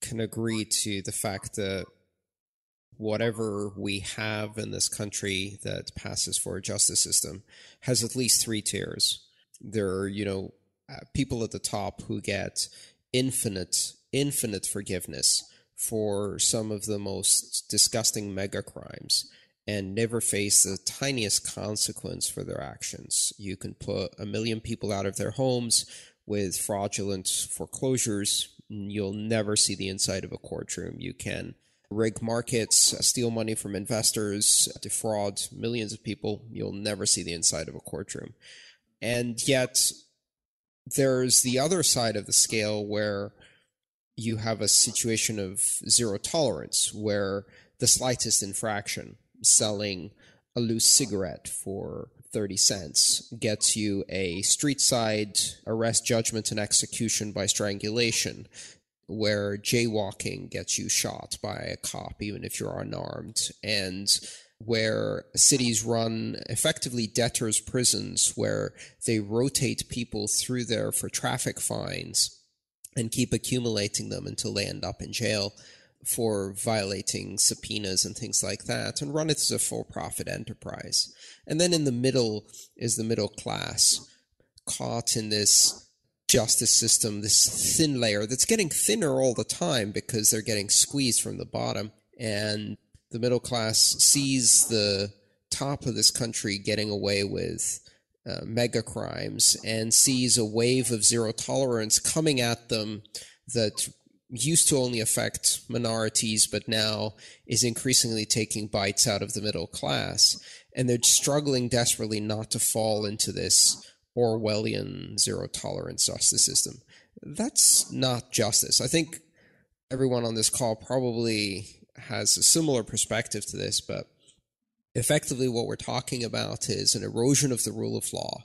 can agree to the fact that whatever we have in this country that passes for a justice system has at least three tiers. There are, you know, uh, people at the top who get infinite, infinite forgiveness for some of the most disgusting mega crimes and never face the tiniest consequence for their actions. You can put a million people out of their homes with fraudulent foreclosures. You'll never see the inside of a courtroom. You can rig markets, uh, steal money from investors, uh, defraud millions of people. You'll never see the inside of a courtroom. And yet, there's the other side of the scale where you have a situation of zero tolerance, where the slightest infraction, selling a loose cigarette for 30 cents, gets you a street side arrest, judgment, and execution by strangulation, where jaywalking gets you shot by a cop, even if you're unarmed, and where cities run effectively debtors' prisons where they rotate people through there for traffic fines and keep accumulating them until they end up in jail for violating subpoenas and things like that and run it as a for profit enterprise. And then in the middle is the middle class caught in this justice system, this thin layer that's getting thinner all the time because they're getting squeezed from the bottom. And the middle class sees the top of this country getting away with uh, mega crimes and sees a wave of zero tolerance coming at them that used to only affect minorities, but now is increasingly taking bites out of the middle class. And they're struggling desperately not to fall into this Orwellian zero tolerance justice system. That's not justice. I think everyone on this call probably has a similar perspective to this, but effectively what we're talking about is an erosion of the rule of law.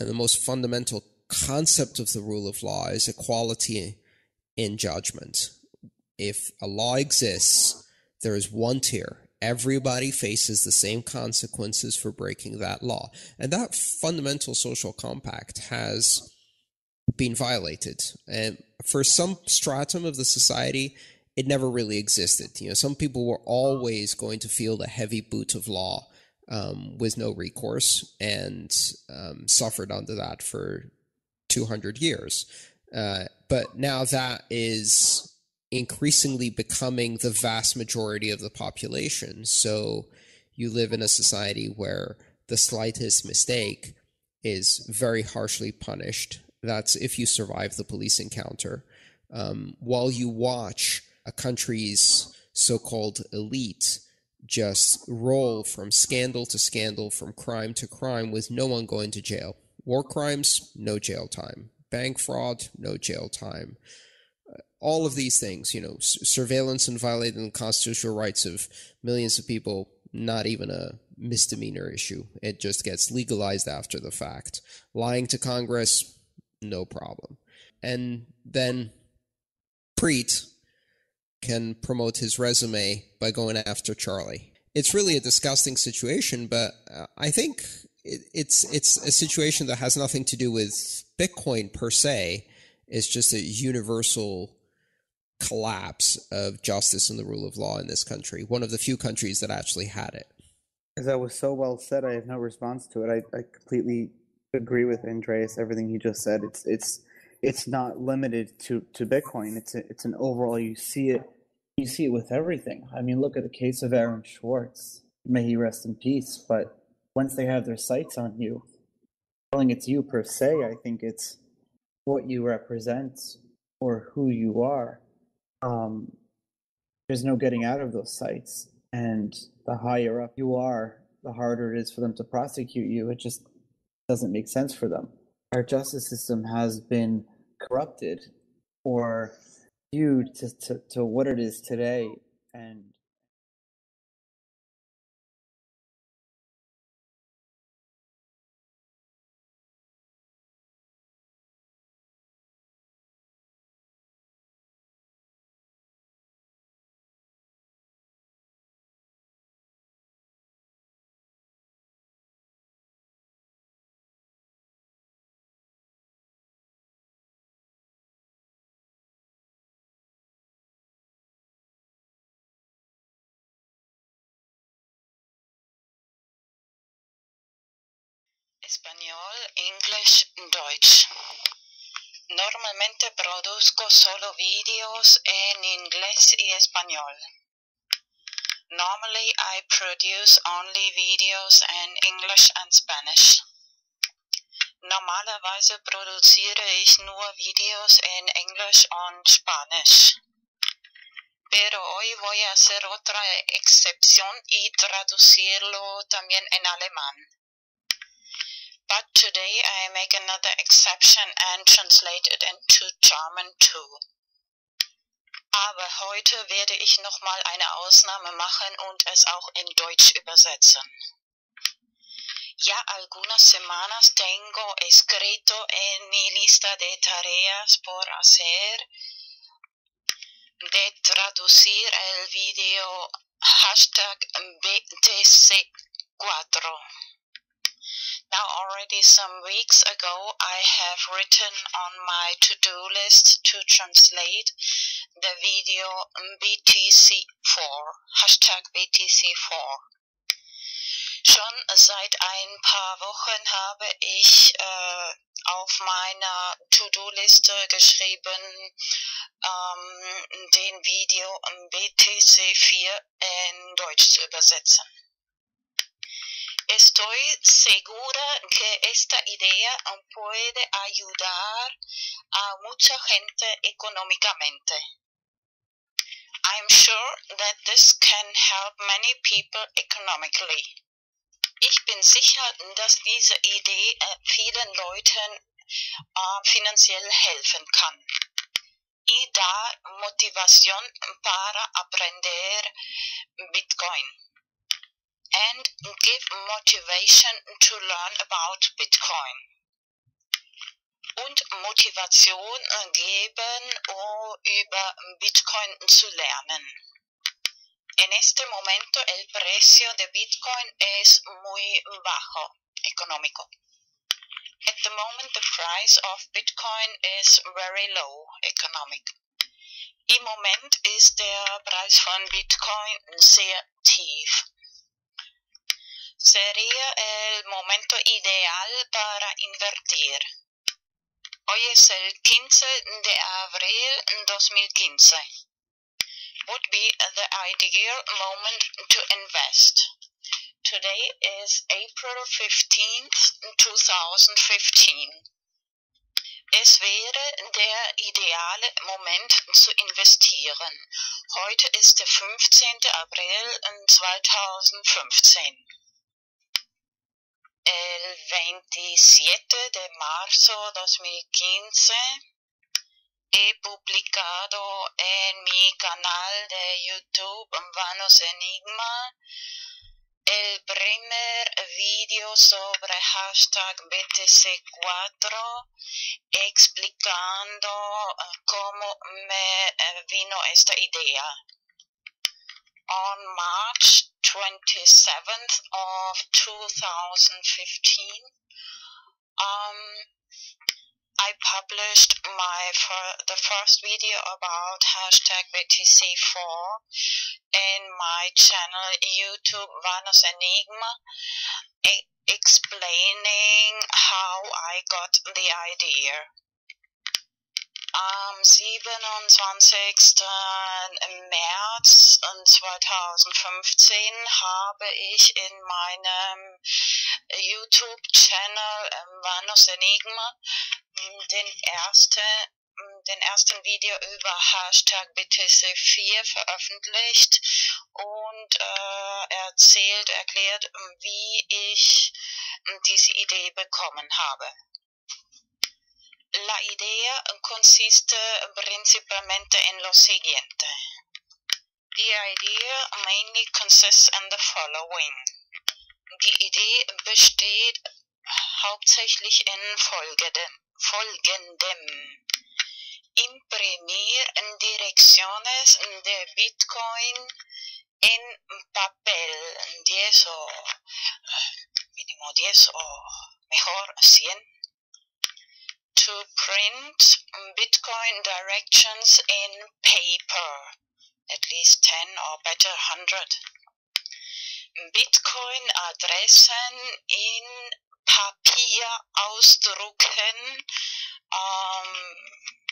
And the most fundamental concept of the rule of law is equality in judgment. If a law exists, there is one tier everybody faces the same consequences for breaking that law. And that fundamental social compact has been violated. And for some stratum of the society, it never really existed. You know, some people were always going to feel the heavy boot of law um, with no recourse and um, suffered under that for 200 years. Uh, but now that is increasingly becoming the vast majority of the population. So you live in a society where the slightest mistake is very harshly punished. That's if you survive the police encounter. Um, while you watch a country's so called elite just roll from scandal to scandal, from crime to crime, with no one going to jail. War crimes, no jail time. Bank fraud, no jail time all of these things, you know, surveillance and violating the constitutional rights of millions of people, not even a misdemeanor issue. It just gets legalized after the fact. Lying to Congress, no problem. And then Preet can promote his resume by going after Charlie. It's really a disgusting situation, but uh, I think it's it's a situation that has nothing to do with Bitcoin per se. It's just a universal collapse of justice and the rule of law in this country. One of the few countries that actually had it. As that was so well said, I have no response to it. I, I completely agree with Andreas. Everything he just said. It's it's it's not limited to to Bitcoin. It's a, it's an overall. You see it. You see it with everything. I mean, look at the case of Aaron Swartz. May he rest in peace. But once they have their sights on you, telling it's you per se, I think it's what you represent or who you are um, there's no getting out of those sights. And the higher up you are, the harder it is for them to prosecute you. It just doesn't make sense for them. Our justice system has been corrupted or viewed to, to, to what it is today. And español, English, Deutsch. Normalmente produzco solo videos en inglés y español. Normally I produce only videos in English and Spanish. Normalerweise produziere ich nur Videos en Englisch und Spanisch. Pero hoy voy a hacer otra excepción y traducirlo también en alemán. But today I make another exception and translate it into German too. Aber heute werde ich nochmal eine Ausnahme machen und es auch in Deutsch übersetzen. Ya algunas semanas tengo escrito en mi lista de tareas por hacer de traducir el video hashtag BTC4. Now, already some weeks ago, I have written on my to do list to translate the video BTC4, Hashtag BTC4. Schon seit ein paar Wochen habe ich äh, auf meiner To-Do-Liste geschrieben, ähm, den Video BTC4 in Deutsch zu übersetzen. Estoy segura que esta idea puede ayudar a mucha gente económicamente. I'm sure that this can help many people economically. Ich bin sicher, dass diese Idee vielen Leuten äh, finanziell helfen kann. Y da motivación para aprender Bitcoin. And give motivation to learn about Bitcoin. Und Motivation geben, um über Bitcoin zu lernen. En este momento el precio de Bitcoin es muy bajo, económico. At the moment the price of Bitcoin is very low, economic. Im Moment ist der Preis von Bitcoin sehr tief. Sería el momento ideal para invertir. Hoy es el 15 de abril 2015. Would be the ideal moment to invest. Today is April 15th, 2015. Es wäre der ideale Moment zu investieren. Heute ist der 15. April 2015. El 27 de marzo 2015 he publicado en mi canal de YouTube Vanos Enigma el primer vídeo sobre hashtag BTC4 explicando eh, cómo me eh, vino esta idea. On March 27th of 2015, um, I published my the first video about hashtag BTC4 in my channel YouTube Vanos Enigma, explaining how I got the idea. Am 27. März 2015 habe ich in meinem YouTube-Channel Vanos Enigma den ersten den ersten Video über Hashtag BTC4 veröffentlicht und äh, erzählt, erklärt, wie ich diese Idee bekommen habe. La idea consiste principalmente en lo siguiente. The idea mainly consists in the following. Die Idee besteht hauptsächlich in folgendem. folgendem. Imprimir direcciones de Bitcoin en papel, 10 o mínimo 10 o mejor 100 to print Bitcoin directions in paper, at least 10 or better 100. Bitcoin-Adressen in Papier ausdrucken, ähm,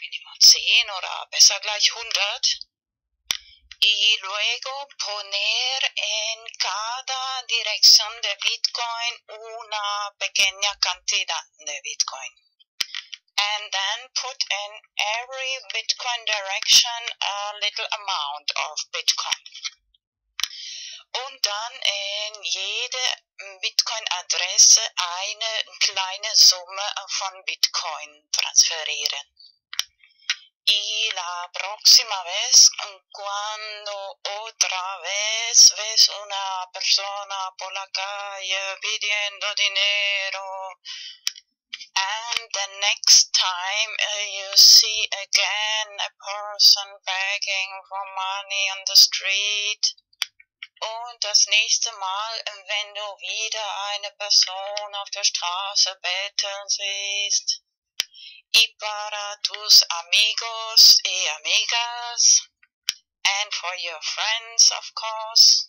Minimum 10 oder besser gleich 100, y luego poner en cada dirección de Bitcoin una pequeña cantidad de Bitcoin. And then put in every Bitcoin direction a little amount of Bitcoin. Und dann in jede Bitcoin-Adresse eine kleine Summe von Bitcoin transferieren. Y la próxima vez, cuando otra vez ves una persona por la calle pidiendo dinero, and the next time uh, you see again a person begging for money on the street, und das nächste Mal, wenn du wieder eine Person auf der Straße betteln siehst, y para tus amigos y amigas, and for your friends, of course,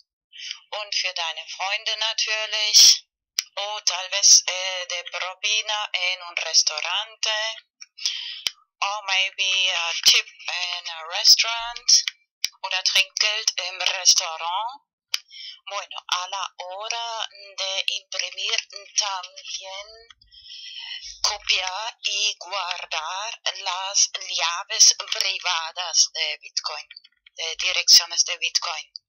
und für deine Freunde natürlich, o tal vez eh, de propina en un restaurante, or maybe a tip in a restaurant, oder Trinkgeld im Restaurant. Bueno, a la hora de imprimir también copiar y guardar las llaves privadas de Bitcoin, de direcciones de Bitcoin.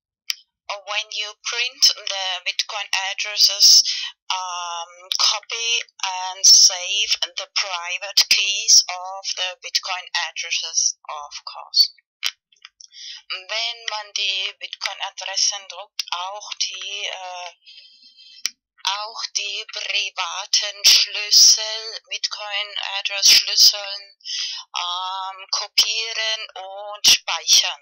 When you print the Bitcoin addresses, um, copy and save the private keys of the Bitcoin addresses, of course. Wenn man die Bitcoin-Adressen druckt, auch die äh, auch die privaten Schlüssel, Bitcoin-Address-Schlüsseln ähm, kopieren und speichern.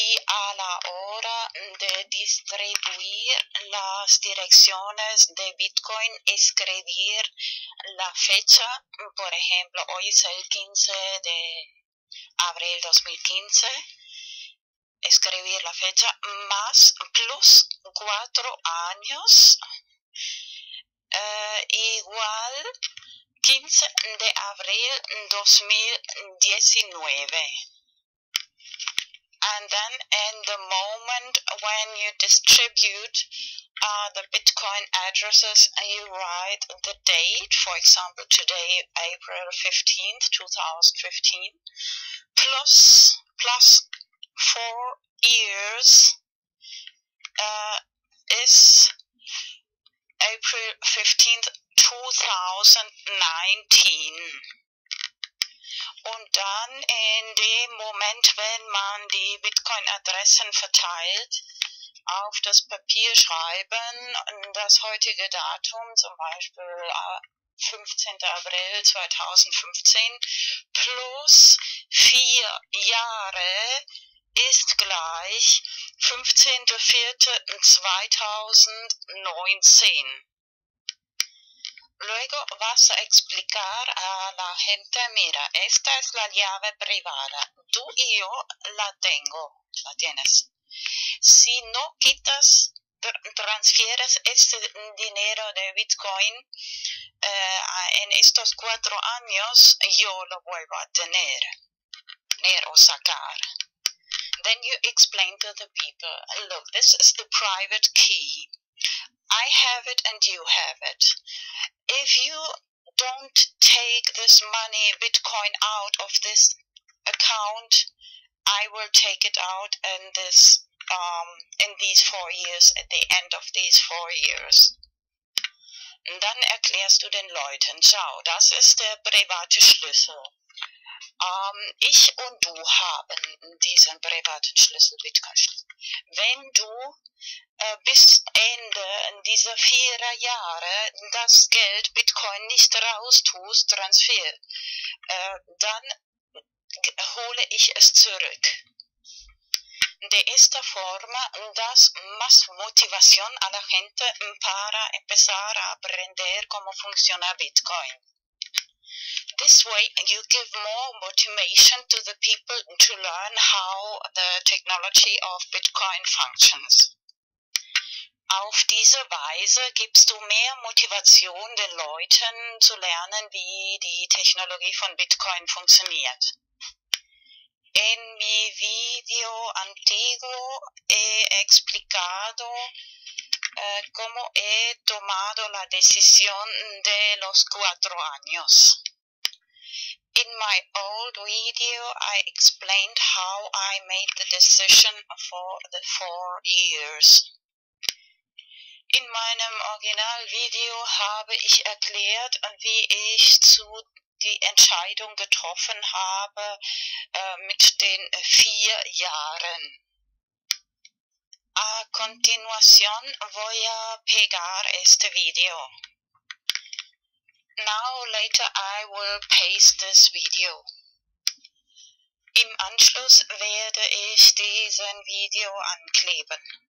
Y a la hora de distribuir las direcciones de Bitcoin, escribir la fecha, por ejemplo, hoy es el 15 de abril 2015 escribir la fecha más plus cuatro años eh, igual 15 de abril 2019 and then in the moment when you distribute uh, the bitcoin addresses and you write the date for example today april 15th 2015 plus plus four years uh, is April 15th, 2019. Und dann in dem Moment, wenn man die Bitcoin-Adressen verteilt, auf das Papier schreiben, das heutige Datum, zum Beispiel 15. April 2015, plus vier Jahre ist gleich 15.04.2019. Luego vas a explicar a la gente, mira, esta es la llave privada, tú y yo la tengo, la tienes. Si no quitas, transfieres este dinero de Bitcoin eh, en estos cuatro años, yo lo vuelvo a tener, tener o sacar. Then you explain to the people, look, this is the private key. I have it and you have it. If you don't take this money, Bitcoin, out of this account, I will take it out in this um, in these four years, at the end of these four years. Und dann erklärst du den Leuten, schau, das ist der private Schlüssel. Ähm, ich und du haben diesen privaten Schlüssel, Bitcoin-Schlüssel. Wenn du äh, bis Ende dieser vier Jahre das Geld Bitcoin nicht raustust, Transfer, äh, dann hole ich es zurück. De esta forma das más motivación a la gente para empezar a aprender cómo funciona Bitcoin. This way, you give more motivation to the people to learn how the technology of Bitcoin functions. Auf diese Weise gibst du mehr Motivation den Leuten zu lernen, wie die Technologie von Bitcoin funktioniert. En mi video antiguo he explicado eh, cómo he tomado la decisión de los cuatro años. In my old video, I explained how I made the decision for the four years. In meinem Originalvideo habe ich erklärt, wie ich zu die Entscheidung getroffen habe äh, mit den vier Jahren. A continuación voy a pegar este video. Now later I will paste this video. Im Anschluss werde ich diesen Video ankleben.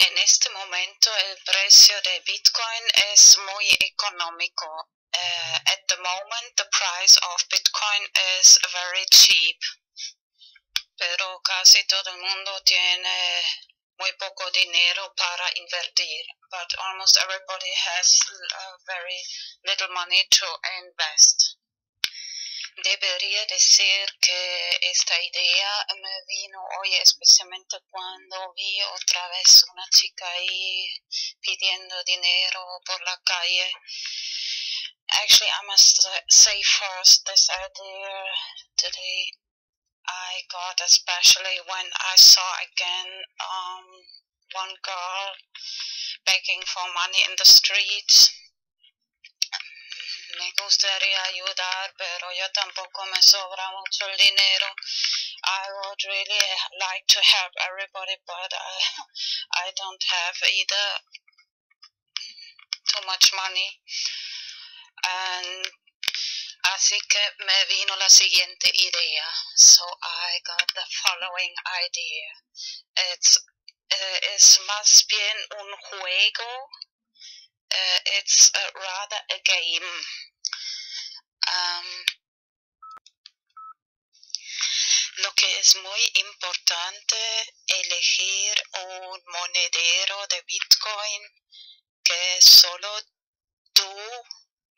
En este momento el precio de Bitcoin es muy económico. Uh, at the moment the price of Bitcoin is very cheap. Pero casi todo el mundo tiene muy poco dinero para invertir. But almost everybody has very little money to invest. Debería decir que esta idea me vino hoy especialmente cuando vi otra vez una chica ahí pidiendo dinero por la calle. Actually, I must say first this idea today I got especially when I saw again um, one girl begging for money in the streets me gustaría ayudar, pero yo tampoco me sobra mucho el dinero. I would really like to help everybody, but I, I don't have either too much money. And así que me vino la siguiente idea. So I got the following idea. It's, uh, es más bien un juego. Uh, it's uh, rather a game. Um, lo que es muy importante elegir un monedero de Bitcoin que solo tú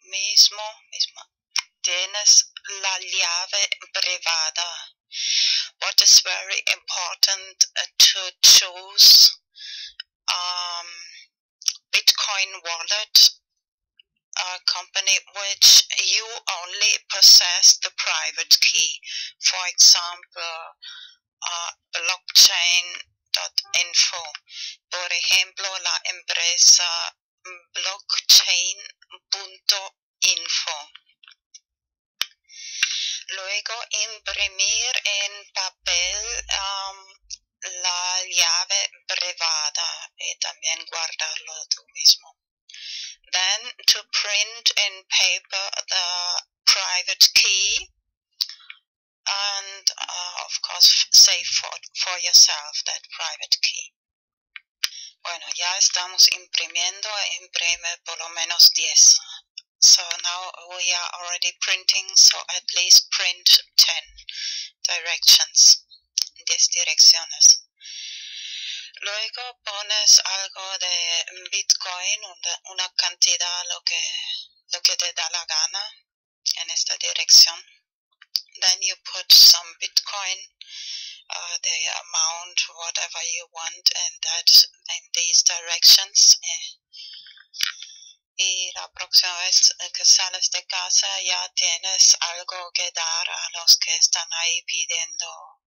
mismo misma tienes la llave privada. What is very important uh, to choose um, Bitcoin wallet a company which you only possess the private key. For example, uh, blockchain.info. Por ejemplo, la empresa blockchain.info. Luego imprimir en papel um, la llave privada print in paper the private key and uh, of course save for, for yourself that private key. Bueno, ya estamos imprimiendo, imprime por lo menos 10. So now we are already printing, so at least print 10 directions, 10 direcciones. Luego pones algo de Bitcoin, una, cantidad, lo que, lo que te da la gana en esta dirección. Then you put some Bitcoin, uh, the amount, whatever you want, and that in these directions. Y la próxima vez que sales de casa ya tienes algo que dar a los que están ahí pidiendo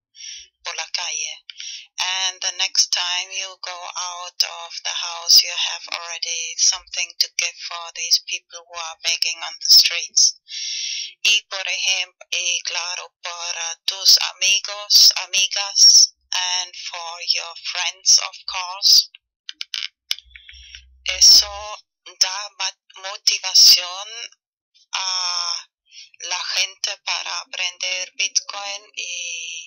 por la calle. And the next time you go out of the house, you have already something to give for these people who are begging on the streets. Y por ejemplo, y claro, para uh, tus amigos, amigas, and for your friends, of course. Eso da motivación a la gente para aprender Bitcoin y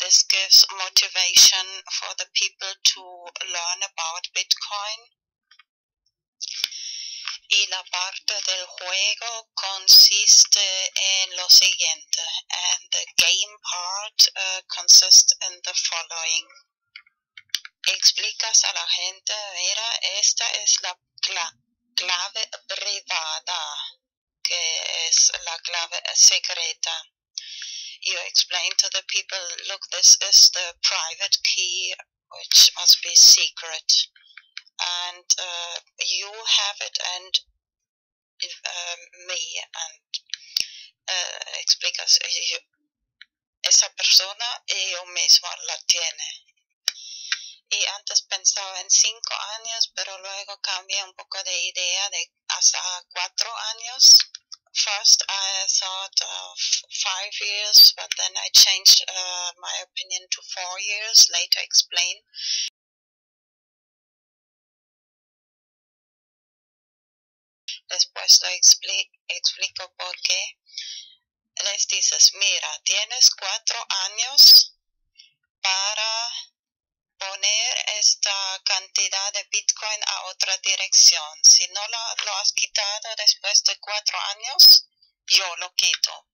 this gives motivation for the people to learn about Bitcoin. Y la parte del juego consiste en lo siguiente, and the game part uh, consists in the following. Explicas a la gente, mira, esta es la clave privada, que es la clave secreta. You explain to the people, look, this is the private key, which must be secret and uh, you have it and uh, me and uh, explicas esa persona y yo mismo la tiene. Y antes pensaba en cinco años pero luego cambié un poco de idea de hasta cuatro años first I thought of five years, but then I changed uh, my opinion to four years. Later, explain. Después lo expli explico por qué. Les dices, mira, tienes cuatro años para poner esta cantidad de Bitcoin a otra dirección. Si no lo, has quitado después de cuatro años, yo lo quito.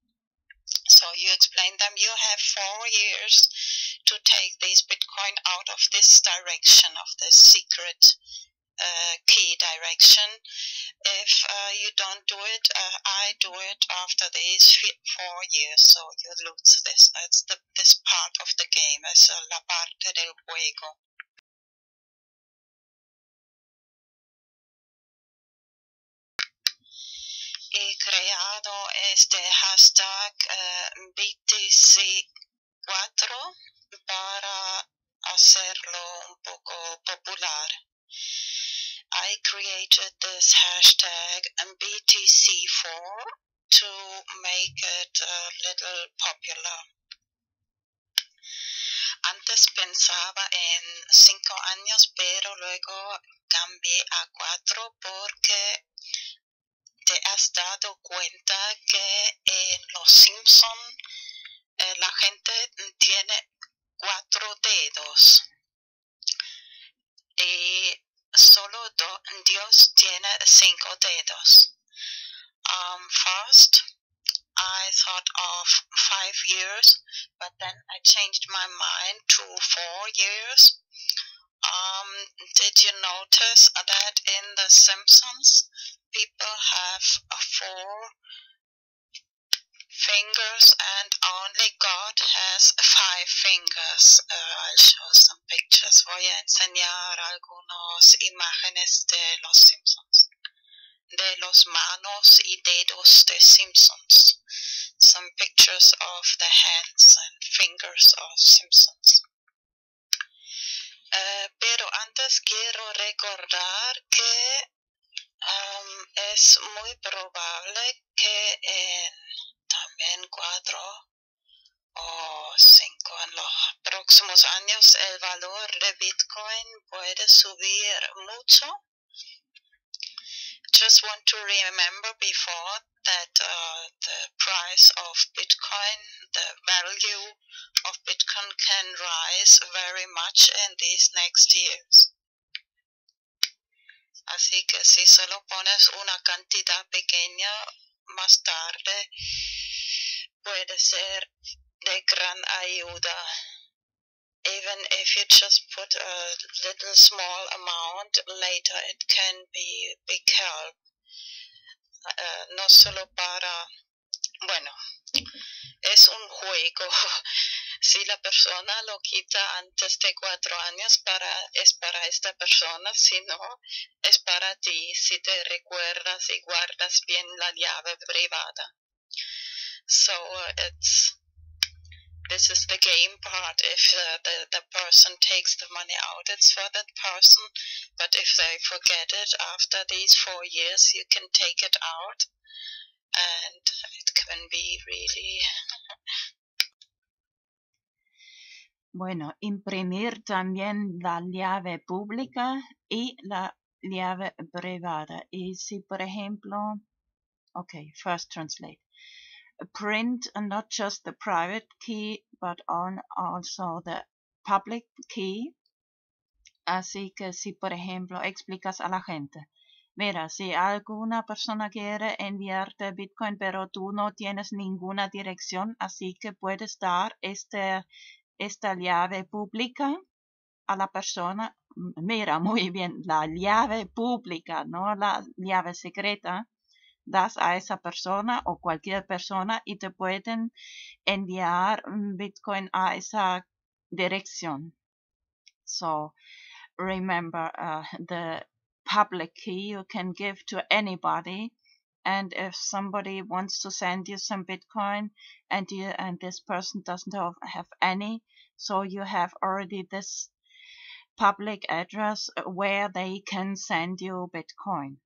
So you explain them you have four years to take this Bitcoin out of this direction, of this secret uh, key direction. If uh, you don't do it, uh, I do it after these four years, so you lose this. That's the, this part of the game, es la parte del juego. He creado este hashtag BTC4 para hacerlo un poco popular. Created this hashtag BTC4 to make it a little popular. Antes pensaba en cinco años, pero luego cambié a cuatro porque te has dado cuenta que en Los Simpson eh, la gente tiene cuatro dedos. Solo do, Dios tiene cinco dedos. Um, first, I thought of five years, but then I changed my mind to four years. Um, did you notice that in The Simpsons, people have four fingers and God has five fingers. Uh, I'll show some pictures. Voy a enseñar algunas imágenes de los Simpsons. De los manos y dedos de Simpsons. Some pictures of the hands and fingers of Simpsons. Uh, pero antes quiero recordar que um, es muy probable que en también cuatro en los próximos años el valor de Bitcoin puede subir mucho. Just want to remember before that uh, the price of Bitcoin, the value of Bitcoin can rise very much in these next years. Así que si solo pones una cantidad pequeña más tarde, puede ser de gran ayuda. Even if you just put a little small amount, later it can be big help. Uh, no solo para, bueno, es un juego. Si la persona lo quita antes de cuatro años, para, es para esta persona, si no, es para ti, si te recuerdas y guardas bien la llave privada. So it's this is the game part. If uh, the the person takes the money out, it's for that person. But if they forget it after these four years, you can take it out, and it can be really Bueno, imprimir también la llave pública y la llave privada. Y si, por ejemplo, okay, first translate. Print not just the private key, but on also the public key. Así que si, por ejemplo, explicas a la gente, mira, si alguna persona quiere enviarte Bitcoin, pero tú no tienes ninguna dirección, así que puedes dar este esta llave pública a la persona, mira muy bien, la llave pública, no la llave secreta, das a esa persona o cualquier persona y te pueden enviar Bitcoin a esa dirección. So remember uh, the public key you can give to anybody and if somebody wants to send you some bitcoin and you and this person doesn't have, have any so you have already this public address where they can send you bitcoin